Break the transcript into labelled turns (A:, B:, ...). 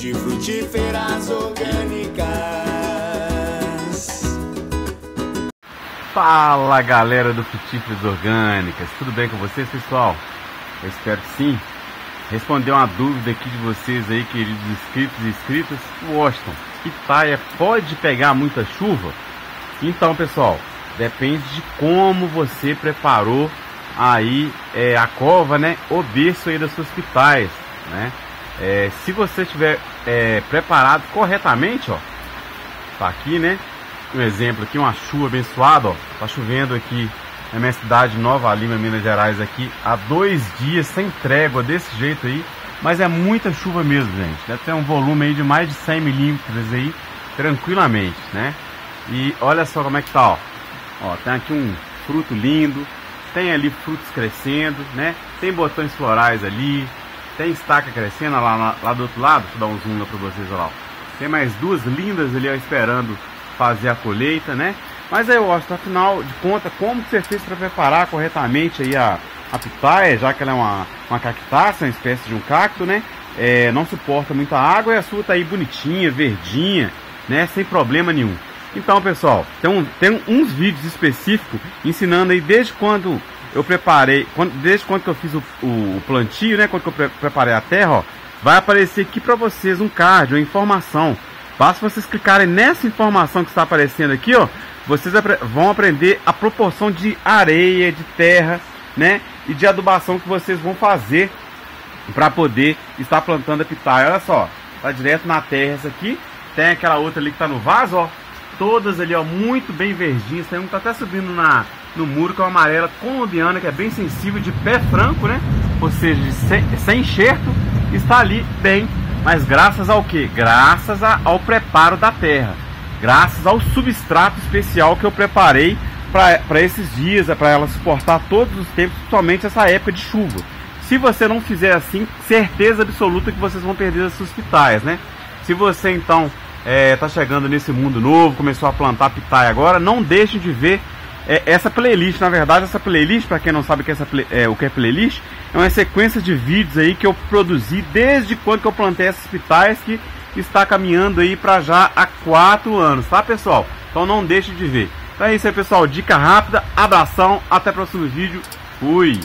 A: de frutíferas orgânicas.
B: Fala galera do Frutíferas Orgânicas, tudo bem com vocês pessoal? Eu espero que sim. Responder uma dúvida aqui de vocês aí, queridos inscritos e inscritas. Washington, Pitaia pode pegar muita chuva? Então pessoal, depende de como você preparou aí é, a cova, né? O berço aí das suas pitaias, né? É, se você estiver é, preparado corretamente, ó, tá aqui, né? Um exemplo aqui, uma chuva abençoada, ó, tá chovendo aqui na minha cidade Nova Lima, Minas Gerais, aqui há dois dias sem trégua desse jeito aí, mas é muita chuva mesmo, gente. Deve ter um volume aí de mais de 100 milímetros aí, tranquilamente, né? E olha só como é que tá, ó. Ó, tem aqui um fruto lindo, tem ali frutos crescendo, né? Tem botões florais ali, tem estaca crescendo lá, lá, do outro lado, vou dar um zoom lá para vocês lá. Tem mais duas lindas ali ó, esperando fazer a colheita, né? Mas aí eu acho, afinal de contas, como que você fez para preparar corretamente aí a, a pitaia, já que ela é uma, uma cactácea, uma espécie de um cacto, né? É, não suporta muita água e a sua tá aí bonitinha, verdinha, né? Sem problema nenhum. Então, pessoal, tem, um, tem uns vídeos específicos ensinando aí desde quando eu preparei, quando, desde quando eu fiz o, o, plantio, né? Quando eu pre preparei a terra, ó, vai aparecer aqui para vocês um card, uma informação. Basta vocês clicarem nessa informação que está aparecendo aqui, ó, vocês apre vão aprender a proporção de areia, de terra, né? E de adubação que vocês vão fazer para poder estar plantando a pitaia. Olha só, tá direto na terra essa aqui. Tem aquela outra ali que tá no vaso, ó. Todas ali, ó, muito bem verdinhas. Tem um que tá até subindo na, no muro com é uma amarela colombiana, que é bem sensível, de pé franco, né? Ou seja, sem, sem enxerto, está ali bem. Mas graças ao que? Graças a, ao preparo da terra. Graças ao substrato especial que eu preparei para esses dias, é para ela suportar todos os tempos, somente essa época de chuva. Se você não fizer assim, certeza absoluta que vocês vão perder as suas pitaias, né? Se você então está é, tá chegando nesse mundo novo, começou a plantar pitaia agora, não deixe de ver é, essa playlist, na verdade, essa playlist, para quem não sabe que essa é, o que é playlist, é uma sequência de vídeos aí que eu produzi desde quando que eu plantei essas pitaias que está caminhando aí para já há 4 anos, tá pessoal? Então não deixe de ver. Então é isso aí pessoal, dica rápida, abração, até o próximo vídeo, fui!